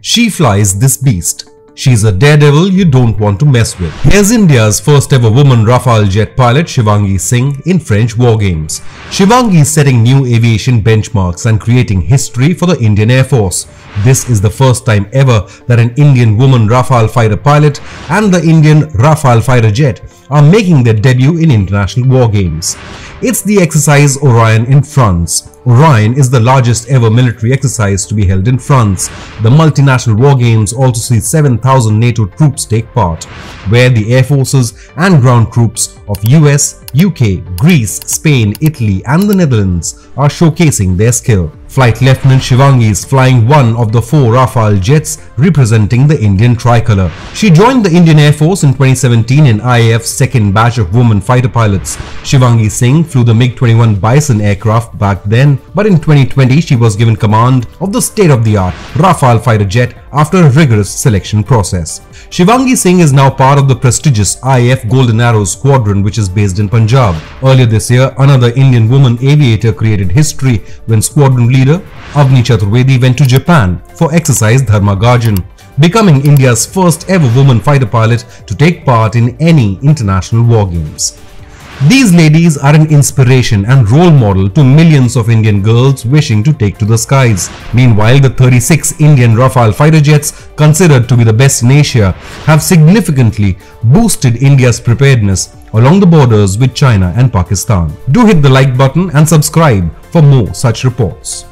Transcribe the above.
She flies this beast. She's a daredevil you don't want to mess with. Here's India's first ever woman Rafale jet pilot Shivangi Singh in French war games. Shivangi is setting new aviation benchmarks and creating history for the Indian Air Force. This is the first time ever that an Indian woman Rafale fighter pilot and the Indian Rafale fighter jet are making their debut in international war games. It's the exercise Orion in France. Orion is the largest ever military exercise to be held in France. The multinational war games also see 7,000 NATO troops take part, where the air forces and ground troops of US, UK, Greece, Spain, Italy and the Netherlands are showcasing their skill. Flight Lieutenant Shivangi is flying one of the four Rafale jets representing the Indian tricolour. She joined the Indian Air Force in 2017 in IAF's second batch of women fighter pilots. Shivangi Singh flew the MiG-21 Bison aircraft back then, but in 2020 she was given command of the state-of-the-art Rafale fighter jet after a rigorous selection process. Shivangi Singh is now part of the prestigious IAF Golden Arrows squadron which is based in Punjab. Earlier this year, another Indian woman aviator created history when squadron leader Avani Chaturvedi went to Japan for exercise Dharma Garjan, becoming India's first ever woman fighter pilot to take part in any international war games. These ladies are an inspiration and role model to millions of Indian girls wishing to take to the skies. Meanwhile, the 36 Indian Rafale fighter jets, considered to be the best in Asia, have significantly boosted India's preparedness along the borders with China and Pakistan. Do hit the like button and subscribe for more such reports.